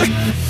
Bye.